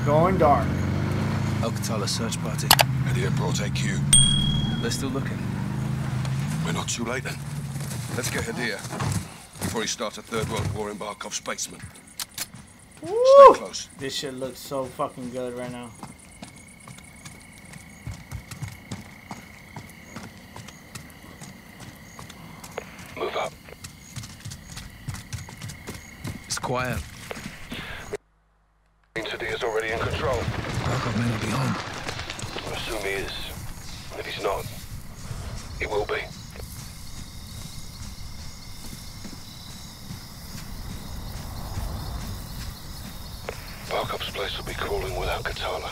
Alright, going dark. Al-Qatala search party. At the airport AQ. They're still looking. We're not too late then. Let's get Hadir. Before he starts a third world war in Barkov's basement. Woo! Stay close. This shit looks so fucking good right now. Move up. It's quiet. Means Hadir's already in control. Barkov may not be home. I assume he is. And if he's not, he will be. Barkov's place will be crawling without Katana.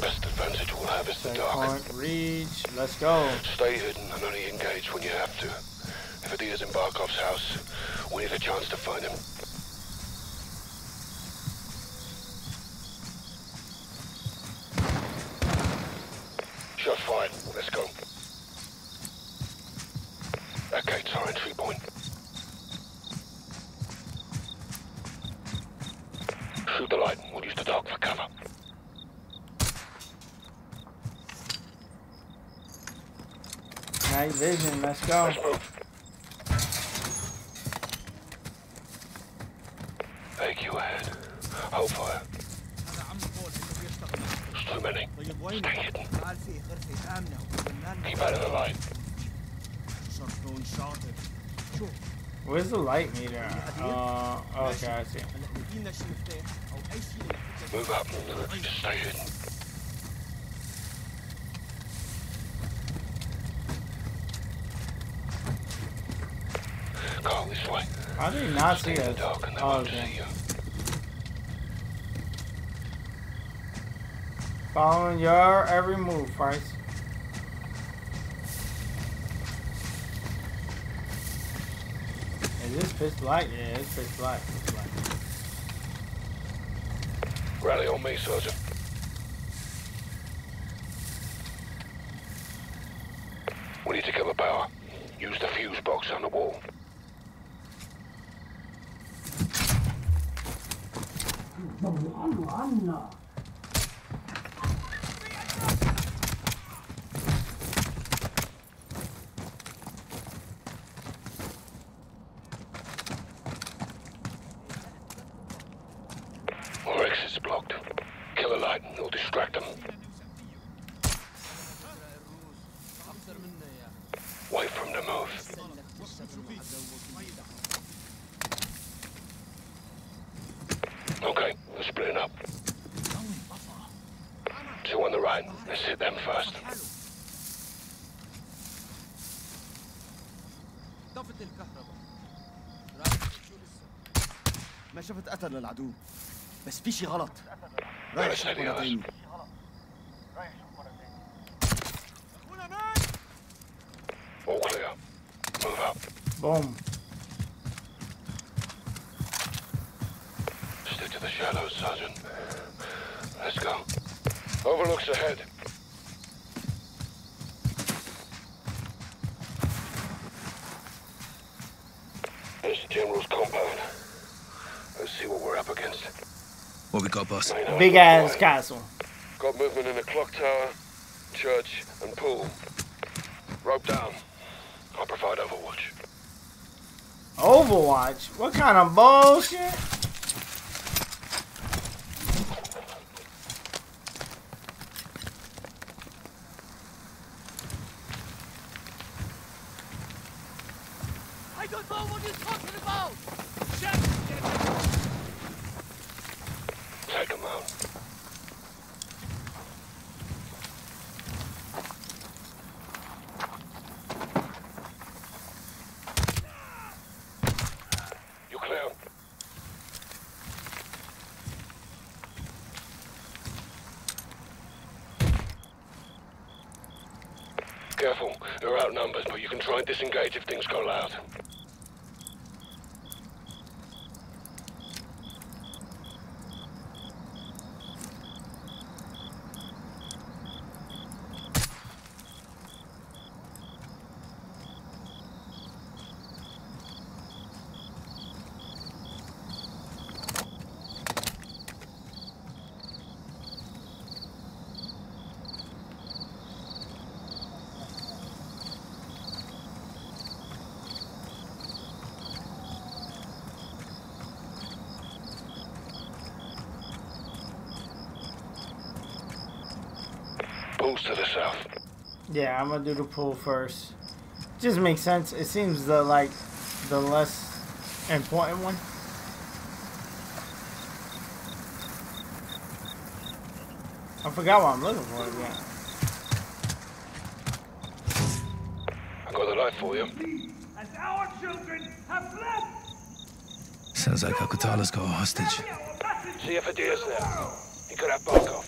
Best advantage we'll have is the dark. Checkpoint reach. Let's go. Stay hidden and only engage when you have to. If Hadir's in Barkov's house, we need a chance to find him. Shot fired. Let's go. That gate's our entry point. Shoot the light. We'll use the dark for cover. Night vision. Let's go. Let's move. AQ ahead. Hold fire. There's too many. Stay hidden. Keep out of the light. Where's the light meter? Uh, okay, I see. Move up. Just stay hidden. Go this way. How do you not Stay see in the us? dark and they Oh, won't okay. see you. Following your every move, Price. Is pitch black? Yeah, it's pitch black. Pitch black. Rally on me, Sergeant. We need to kill the power. Use the fuse box on the wall. Our Let's hit them first. طفت الكهرباء ما شفت اثر للعدو بس في شي غلط رايح شوف مرة غلط. تاني All clear. Move up. Boom. Stick to the shadows, Sergeant. Let's go. Overlooks ahead. Against. What we got, boss? Big ass castle. Got movement in the clock tower, church, and pool. Rope down. I'll provide overwatch. Overwatch? What kind of bullshit? I don't know what you're talking about Take him out. You clear? Careful, they're outnumbered, but you can try and disengage if things go loud. To the south. Yeah, I'm gonna do the pool first. Just makes sense. It seems the like the less important one. I forgot what I'm looking for again. I got the light for you. As our children have fled, Sounds like Al-Qatala's got a hostage. carry our message See if Hadir's there. He could have Barkov.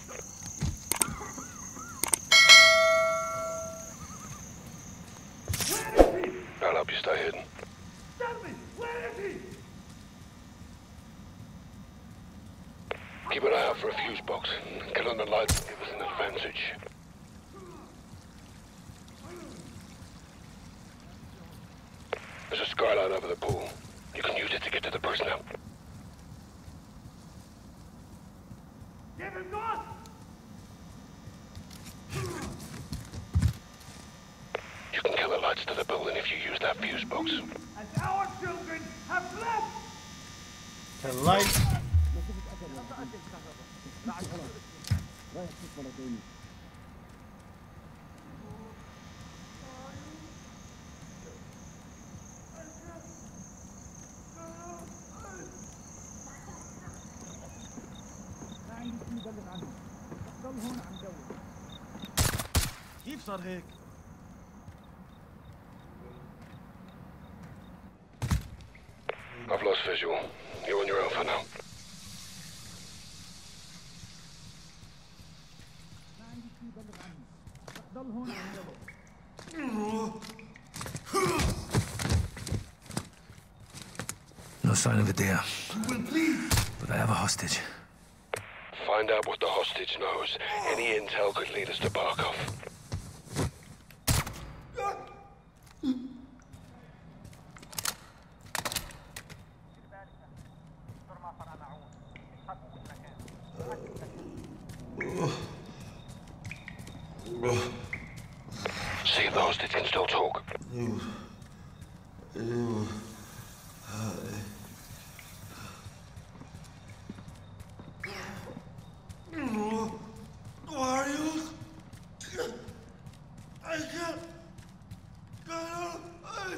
Where is he? I'll help you stay hidden. Where is he? Keep an eye out for a fuse box. Killing the lights will give us an advantage. There's a skylight over the pool. You can use it to get to the personnel. Give him God! You can kill the lights to the building if you use that fuse box. And our children have left! To light! Keep that hick. I've lost visual. You're on your own for now. No sign of Hadir. But I have a hostage. Find out what the hostage knows. Any intel could lead us to Barkov. See if the hostage can still talk. Who are you? I can't. God, I...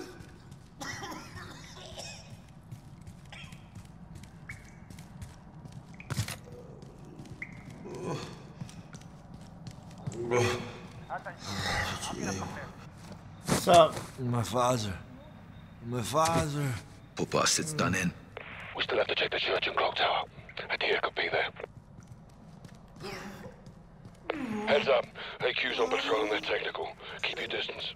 What's up? My father. My father. Poor bastard's done in. We still have to check the church and clock tower. Hadir could be there. Heads up. AQ's on patrol and they're technical. Keep your distance.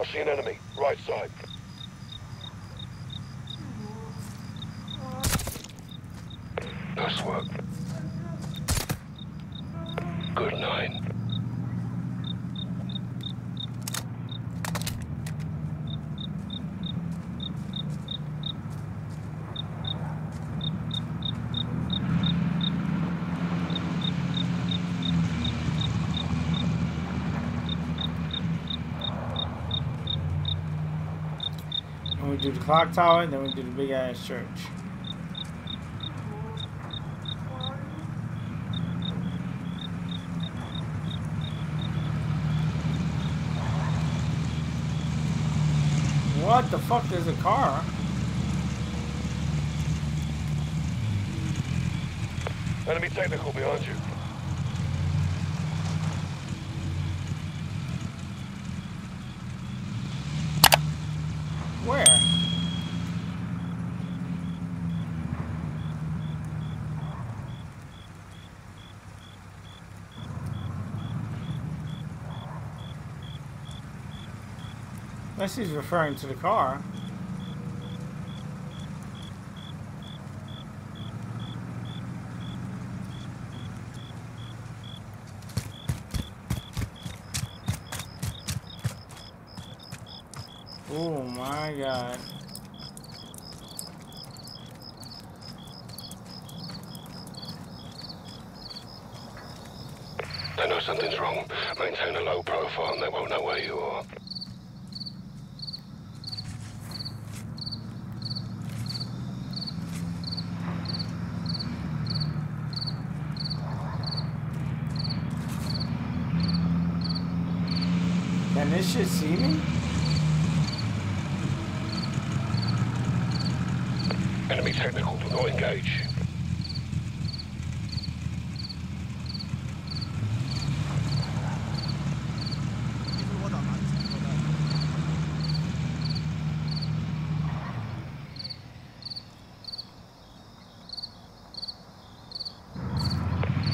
I see an enemy. Right side. Nice work. Good night. And do the clock tower, and then we do the big ass church. What the fuck? There's a car. Enemy technical behind you. Unless he's referring to the car. Oh my god. I know something's wrong. Maintain a low profile and they won't know where you are. Can this shit see me? Enemy technical do not engage.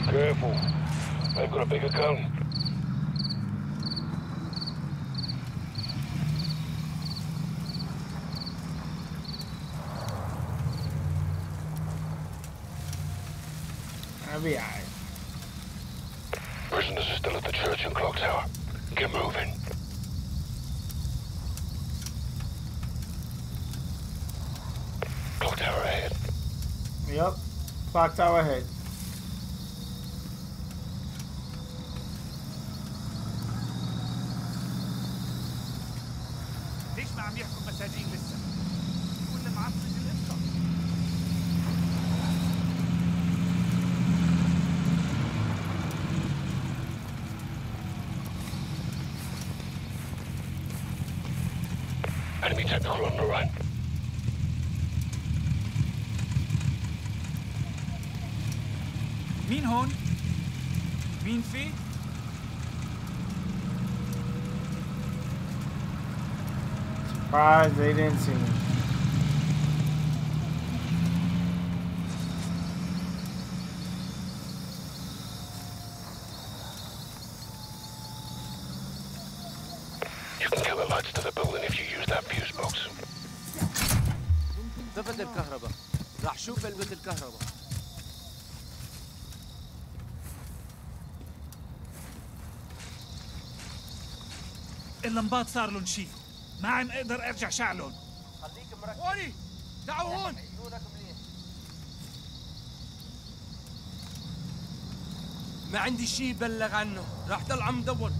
Careful. They've got a bigger gun. Prisoners are still at the church and clock tower. Get moving. Clock tower ahead. Yep. Clock tower ahead. مين هون؟ مين في؟ Surprised they didn't see me. You can kill the lights to the building if you use that fuse box. طفت الكهرباء راح شوف علبة الكهرباء اللمبات صار لهم شيء ما عم أقدر أرجع شعلهم. خليك مركز. ولي تعالوا هون. ما عندي شيء بلغ عنه. راح ضل عم دور.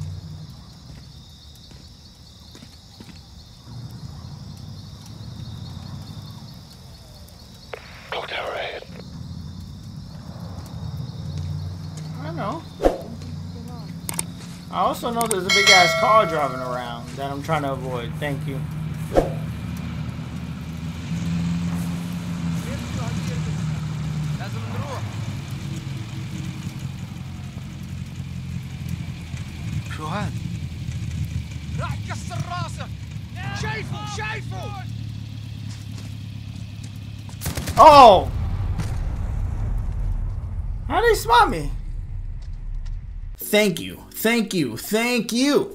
I also know there's a big ass car driving around that I'm trying to avoid. Thank you. لازم نروح شو هاد؟ راح يكسر راسك شايفه شايفه Oh! How did he spot me? Thank you, thank you, thank you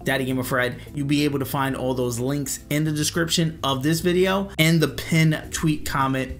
Daddy Gamer Fred. You'll be able to find all those links in the description of this video and the pin tweet comment